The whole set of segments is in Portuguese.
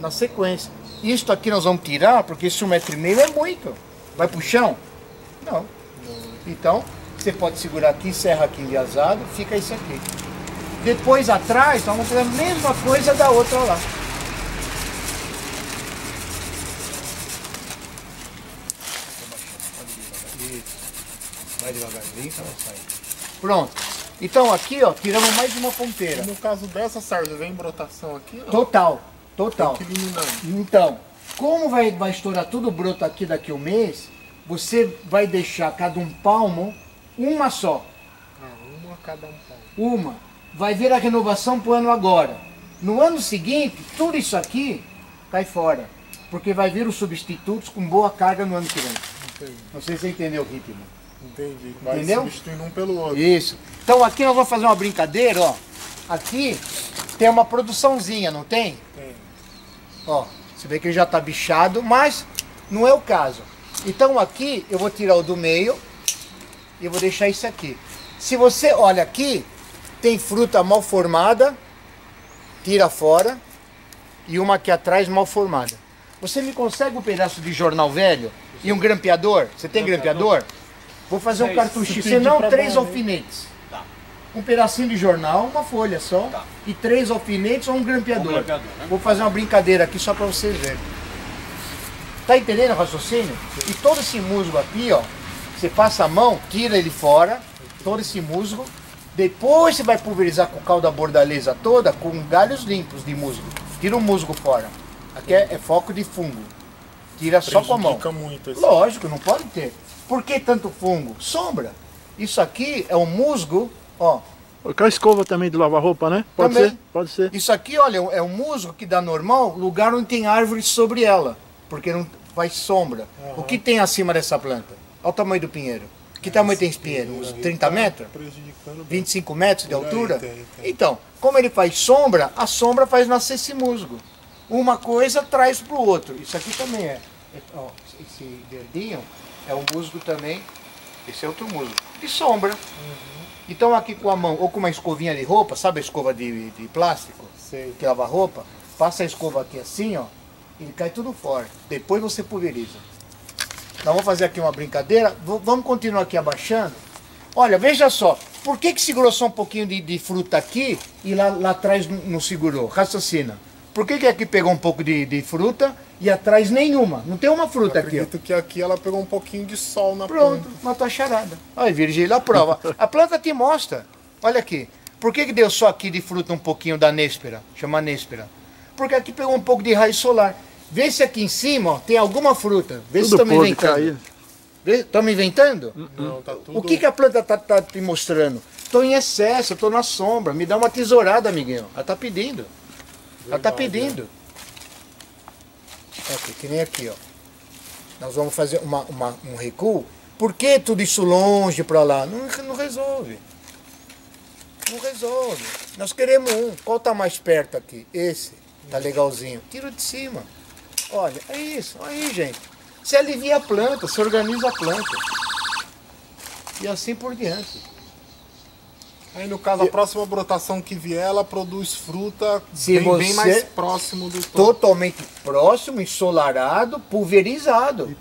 na sequência. Isto aqui nós vamos tirar, porque esse um metro e meio é muito. Vai pro chão? Não. Então, você pode segurar aqui, serra aqui enviesado, fica isso aqui. Depois atrás, nós vamos fazer a mesma coisa da outra lá. Vai devagarzinho para sair. Pronto. Então aqui, ó, tiramos mais uma ponteira. No caso dessa sarja, vem brotação aqui? Ó. Total, total. Tem que eliminar. Então, como vai, vai estourar tudo o broto aqui daqui a um mês, você vai deixar cada um palmo uma só. Ah, uma a cada um palmo. Uma. Vai vir a renovação pro ano agora. No ano seguinte, tudo isso aqui cai fora. Porque vai vir os substitutos com boa carga no ano que vem. Entendi. Não sei se você entendeu o ritmo. Entendi. Vai Entendeu? substituindo um pelo outro. Isso. Então aqui nós vamos fazer uma brincadeira, ó. Aqui tem uma produçãozinha, não tem? Tem. Ó, você vê que ele já tá bichado, mas não é o caso. Então aqui eu vou tirar o do meio e vou deixar isso aqui. Se você olha aqui, tem fruta mal formada, tira fora, e uma aqui atrás mal formada. Você me consegue um pedaço de jornal velho e um grampeador? Você tem grampeador? Vou fazer um Seis. cartuchinho, senão três né? alfinetes. Um pedacinho de jornal, uma folha só, Tá. e três alfinetes ou um grampeador. Um grampeador, né? Vou fazer uma brincadeira aqui só para vocês verem. Tá entendendo o raciocínio? E todo esse musgo aqui, ó, você passa a mão, tira ele fora, todo esse musgo. Depois você vai pulverizar com calda bordaleza toda, com galhos limpos de musgo. Tira o musgo fora. Aqui é, é foco de fungo. Tira só com a mão. Muito. Lógico, não pode ter. Por que tanto fungo? Sombra. Isso aqui é um musgo, ó. Com a escova também de lavar roupa, né? Pode Também. ser? Pode ser. Isso aqui, olha, é um musgo que dá normal, lugar onde tem árvores sobre ela, porque não faz sombra. O que tem acima dessa planta? Olha o tamanho do pinheiro. Que tamanho tem esse pinheiro? Uns 30 metros? Prejudicando 25 metros de Por aí, altura? tem, tem. Então, como ele faz sombra, a sombra faz nascer esse musgo. Uma coisa traz para o outro. Isso aqui também é. é- ó, esse verdinho é um musgo também. Esse é outro musgo. De sombra. Então aqui com a mão, ou com uma escovinha de roupa, sabe a escova de, de plástico? Sei. Que lava roupa? Passa a escova aqui assim, ó. Ele cai tudo fora. Depois você pulveriza. Nós vamos fazer aqui uma brincadeira. V- vamos continuar aqui abaixando. Olha, veja só. Por que, que segurou só um pouquinho de, de fruta aqui e lá, lá atrás não, não segurou? Raciocina. Por que, que aqui pegou um pouco de, de fruta e atrás nenhuma? Não tem uma fruta aqui, ó. Acredito que aqui ela pegou um pouquinho de sol na Pronto, planta. matou a charada. Olha, Virgílio, a prova. A planta te mostra. Olha aqui. Por que, que deu só aqui de fruta um pouquinho da néspera? Chama néspera. Porque aqui pegou um pouco de raiz solar. Vê se aqui em cima ó, tem alguma fruta. Vê se Tudo estão me podre inventando. me inventando? Não, tá tudo. O que, que a planta tá, tá te mostrando? Estou em excesso, estou na sombra. Me dá uma tesourada, amiguinho. Ela tá pedindo. Ela tá Verdade, pedindo. Aqui, que nem aqui, ó. Nós vamos fazer uma, uma- um recuo. Por que tudo isso longe para lá? Não, não resolve. Não resolve. Nós queremos um. Qual tá mais perto aqui? Esse. Tá legalzinho. Tira de cima. Olha, é isso. Aí, gente. Você alivia a planta, você organiza a planta. E assim por diante. Aí no caso, a próxima brotação que vier, ela produz fruta Se bem, bem mais próximo do topo. Totalmente próximo, ensolarado, pulverizado.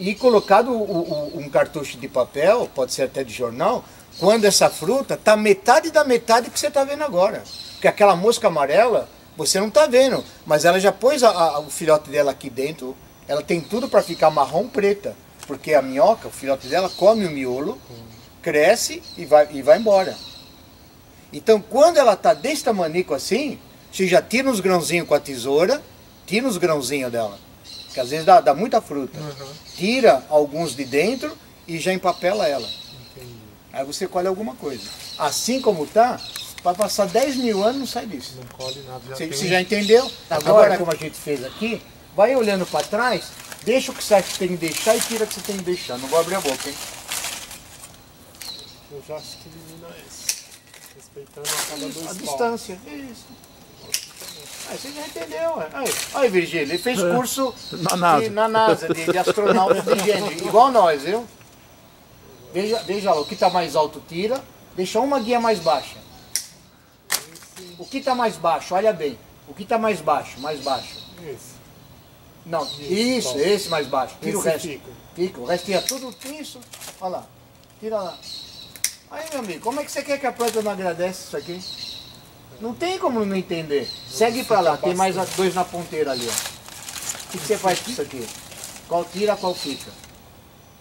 E colocado o- o- um cartucho de papel, pode ser até de jornal, quando essa fruta tá metade da metade que você está vendo agora. Porque aquela mosca amarela, você não está vendo, mas ela já pôs a- a- o filhote dela aqui dentro, ela tem tudo para ficar marrom preta. Porque a minhoca, o filhote dela, come o miolo, cresce e vai, e vai embora. Então, quando ela tá desse tamanico assim, você já tira uns grãozinhos com a tesoura, tira uns grãozinhos dela. Que às vezes dá, dá muita fruta. Tira alguns de dentro e já empapela ela. Aí você colhe alguma coisa. Assim como tá, vai passar 10 mil anos não sai disso. Não colhe nada, já Você, tem você já entendeu? Agora, como a gente fez aqui, vai olhando para trás, deixa o que você tem que deixar e tira o que você tem que deixar. Não vou abrir a boca, hein? Eu já acho que elimina esse. Respeitando a cada dois A palmos. distância, isso. Aí você já entendeu. é. Aí, aí Virgílio, ele fez curso Na NASA. de- na NASA, de, de astronauta de gênero, igual nós, viu? Veja, veja lá, o que está mais alto tira, deixa uma guia mais baixa. O que está mais baixo, olha bem. O que está mais baixo, mais baixo. Esse. Não, Isso, isso, esse mais baixo. Tira o Esse resto. fica. Fica. O resto é tudo isso. Olha lá. Tira lá. Meu amigo, como é que você quer que a planta não agradece isso aqui? Não tem como não entender. Segue pra lá, tem mais dois na ponteira ali, ó. O que, que você faz com isso aqui? Qual tira, qual fica?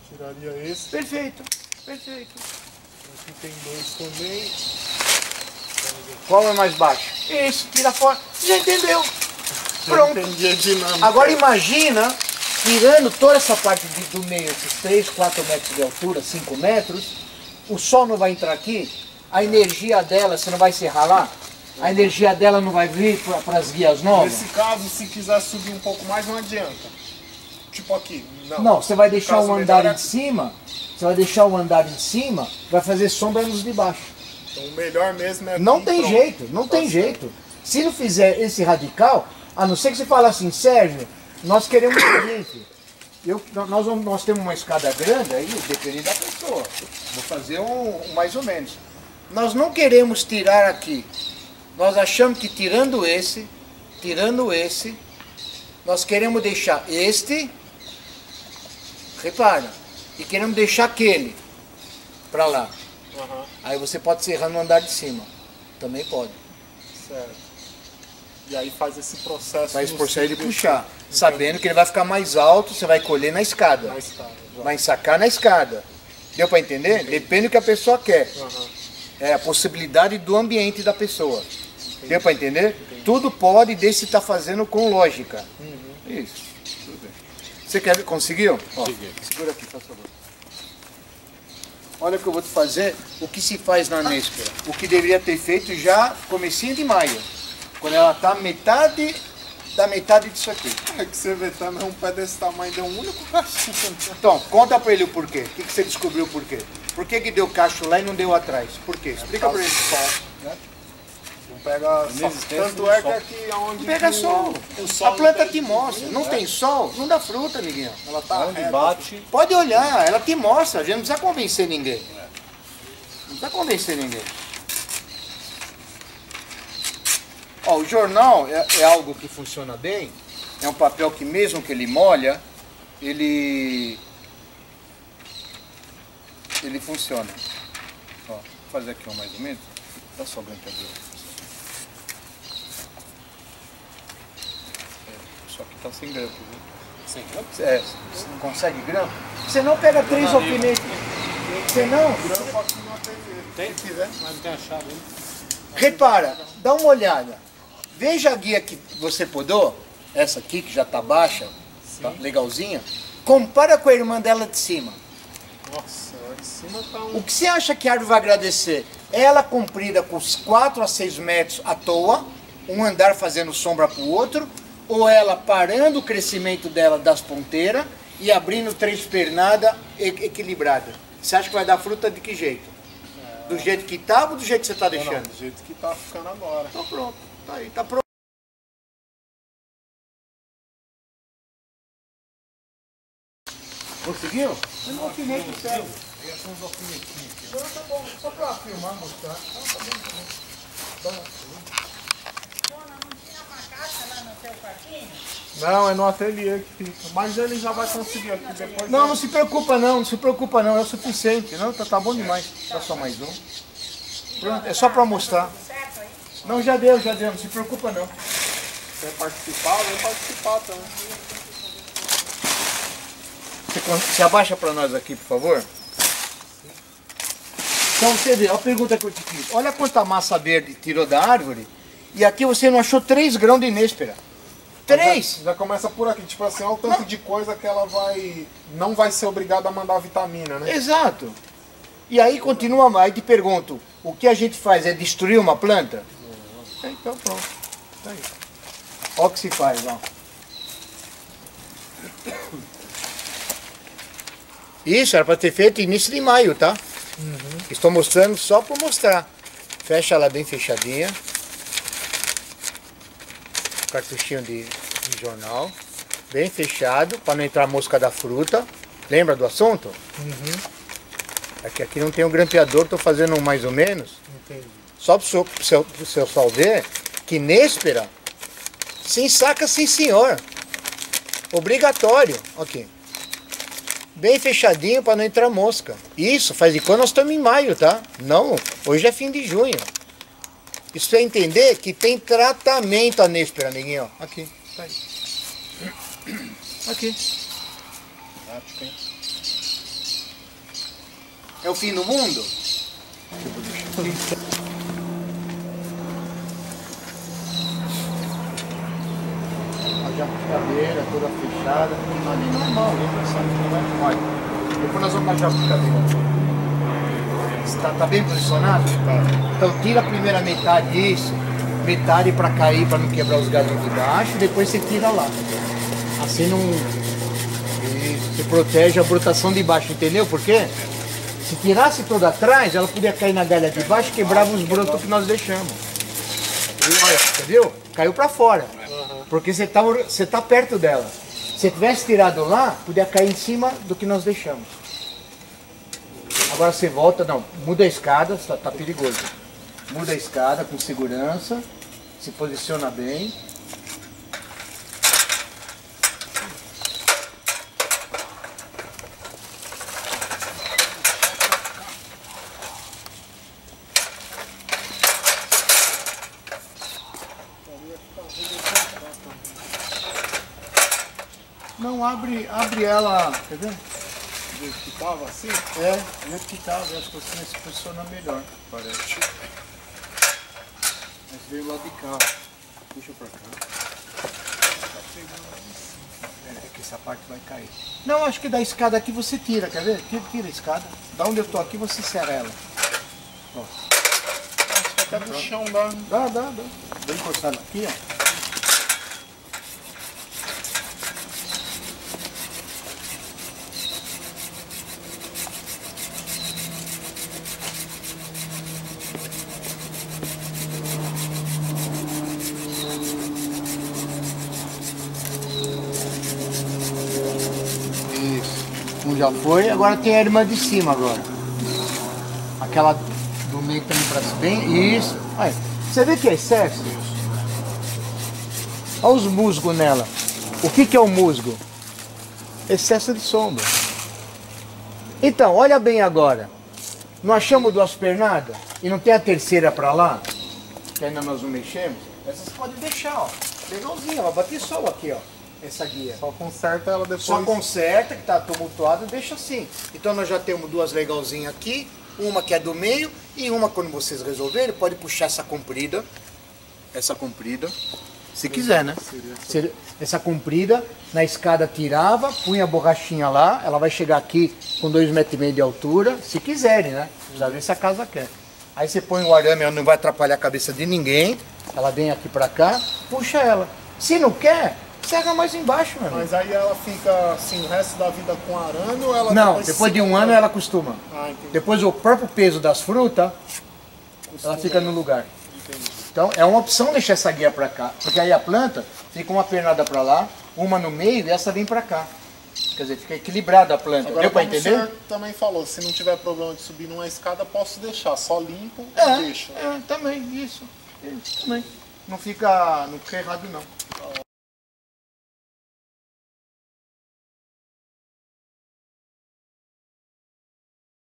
Tiraria esse. Perfeito, perfeito. Aqui tem dois também. Qual é mais baixo? Esse, tira fora. Já entendeu? Pronto. Agora imagina, tirando toda essa parte de- do meio, esses 3, 4 metros de altura, 5 metros, o sol não vai entrar aqui, a energia dela, você não vai se ralar? A energia dela não vai vir para as guias novas? Nesse caso, se quiser subir um pouco mais, não adianta. Tipo aqui. Não, Não, você vai deixar o andar melhor em cima, você vai deixar o andar em cima, vai fazer sombra nos de baixo. Então, o melhor mesmo é. Não tem pronto. jeito, não tem Tá jeito. Se não fizer esse radical, a não ser que você fale assim, Sérgio, nós queremos o seguinte, eu, nós, vamos- nós temos uma escada grande, aí depende da pessoa. Vou fazer um, um mais ou menos. Nós não queremos tirar aqui. Nós achamos que tirando esse, tirando esse, nós queremos deixar este, repara, e queremos deixar aquele para lá. Aham, Aí você pode serrar no andar de cima. Também pode. certo. E aí faz esse processo. Vai no esforçar ele ciclo puxar. Sabendo que ele vai ficar mais alto, você vai colher na escada. Na escada. Vai ensacar na escada. Deu para entender? Depende do que a pessoa quer. Aham. É a possibilidade do ambiente da pessoa. Deu para entender? Tudo pode, desde se está fazendo com lógica. Isso. Tudo bem. Você quer ver? Conseguiu? Ó, segura aqui, por favor. Olha o que eu vou te fazer, o que se faz na Néspera. O que deveria ter feito já comecinho de maio. Quando ela está metade da metade disso aqui. É que você vê também um pé desse tamanho deu um único cachinho. Então, conta pra ele o porquê. O que, que você descobriu o porquê? Por que, que deu cacho lá e não deu atrás? Por quê? Explica pra ele. Não pega sol. Tanto é que aqui onde Pega sol. o sol A planta te mostra. Não tem sol, não dá fruta, amiguinho. Ela tá Onde reta. bate, Pode olhar, ela te mostra. A gente não precisa convencer ninguém. Não precisa convencer ninguém. Ó, o jornal é, é algo que funciona bem. É um papel que mesmo que ele molha, ele ele funciona. Ó, vou fazer aqui um mais ou menos. Dá só brincadeira. É, só que tá sem grampo, viu? sem grampo, É, você não consegue grampo? Você não pega três alfinetes. Você não? Grampo aqui ateliê. tem, mas não tem a chave ainda. Repara, dá uma olhada. Veja a guia que você podou, essa aqui que já tá baixa, tá legalzinha. Compara com a irmã dela de cima. Nossa, lá em cima tá um. O que você acha que a árvore vai agradecer? Ela comprida com os 4 a 6 metros à toa, um andar fazendo sombra para o outro, ou ela parando o crescimento dela das ponteiras e abrindo três pernadas equilibrada? Você acha que vai dar fruta de que jeito? Do jeito que estava ou do jeito que você está Não, não, deixando? do jeito que tá ficando agora. Então pronto, tá aí, tá pronto. Conseguiu? Tem um alfinete sério. Então tá bom, só pra filmar, mostrar. Então tá bom, tá bom. Dona, não tinha uma caixa lá no seu quartinho? Não, é no ateliê que fica. Mas ele já vai conseguir aqui depois. Não, não se preocupa não, não se preocupa não, é o suficiente. Não, tá, tá bom demais. Dá só mais um. Pronto, é só pra mostrar. Não, já deu, já deu, não se preocupa não. Quer participar? Vem participar também. Você, con- você abaixa para nós aqui, por favor. Então você vê, olha a pergunta que eu te fiz. Olha quanta massa verde tirou da árvore e aqui você não achou três grãos de néspera. Três! Já, já começa por aqui. Tipo assim, olha o tanto de coisa que ela vai. Não vai ser obrigada a mandar vitamina, né? Exato. E aí continua, aí te pergunto, o que a gente faz é destruir uma planta? É, Então pronto. Tá aí. Olha o que se faz, ó. Isso era para ter feito início de maio, tá? Estou mostrando só para mostrar. Fecha ela bem fechadinha. Cartuchinho de, de jornal. Bem fechado, para não entrar mosca da fruta. Lembra do assunto? É que aqui não tem um grampeador, estou fazendo um mais ou menos. Entendi. Só para o seu, pro seu, sol ver que néspera, Sim, saca sim, senhor. Obrigatório. Ok. Bem fechadinho para não entrar mosca. Isso, faz de quando nós estamos em maio, tá? Não, hoje é fim de junho. Isso é entender que tem tratamento a néspera, neguinho. ó. Aqui, tá aí. Aqui. É o fim do mundo? A jabuticabeira toda fechada, ali normal, só, não vai olha. Depois nós vamos na jabuticabeira. Está tá bem posicionado? Então tira a primeira metade isso, metade para cair, para não quebrar os galhos de baixo, depois você tira lá. Assim não. Você protege a brotação de baixo, entendeu por quê? Se tirasse toda atrás, ela podia cair na galha de baixo e quebrava os brotos que nós deixamos. E olha, viu? Caiu para fora. Porque você tá, você tá perto dela. Se tivesse tirado lá, podia cair em cima do que nós deixamos. Agora você volta, não, muda a escada, tá, tá perigoso. Muda a escada com segurança, se posiciona bem. Não, abre, abre ela, quer ver? Do jeito que tava assim, É, do jeito que tava, acho que assim se posiciona melhor, parece. Mas veio lá de cá, ó. puxa pra cá. É que essa parte vai cair. Não, acho que da escada aqui você tira, quer ver? Tira, tira a escada. Da onde eu tô aqui você serra ela. até do chão dá. Dá, dá, dá. Vou encostar aqui, ó. Isso. Um já foi, agora tem a irmã de cima agora. Aquela do meio também pra bem. Isso. Olha, você vê que é excesso? Olha os musgos nela. O que, que é o musgo? Excesso de sombra. Então, olha bem agora. Não achamos duas pernadas? E não tem a terceira pra lá? Que ainda nós não mexemos? Essas pode deixar, ó. Legalzinho, ó. Bati sol aqui, ó. Essa guia. Só conserta ela depois. Só conserta, que tá tumultuado, deixa assim. Então nós já temos duas legalzinhas aqui, uma que é do meio e uma quando vocês resolverem, pode puxar essa comprida, essa comprida, se quiser, né? Seria- Essa comprida, na escada tirava, punha a borrachinha lá, ela vai chegar aqui com dois metros e meio de altura, se quiserem, né? Precisa ver se a casa quer. Aí você põe o arame, ela não vai atrapalhar a cabeça de ninguém, ela vem aqui pra cá, puxa ela. Se não quer, serra mais embaixo, meu amigo. Mas aí ela fica assim o resto da vida com arame ou ela Não, depois de um ano ela acostuma. Ah, entendi. Depois o próprio peso das frutas, ela fica no lugar. Então é uma opção deixar essa guia para cá, porque aí a planta fica uma pernada para lá, uma no meio e essa vem para cá. Quer dizer, fica equilibrada a planta. Agora, Deu para como o entender? senhor também falou, se não tiver problema de subir numa escada, posso deixar, só limpo e É, deixo. é, também, isso. Isso também. Não fica, não fica errado não.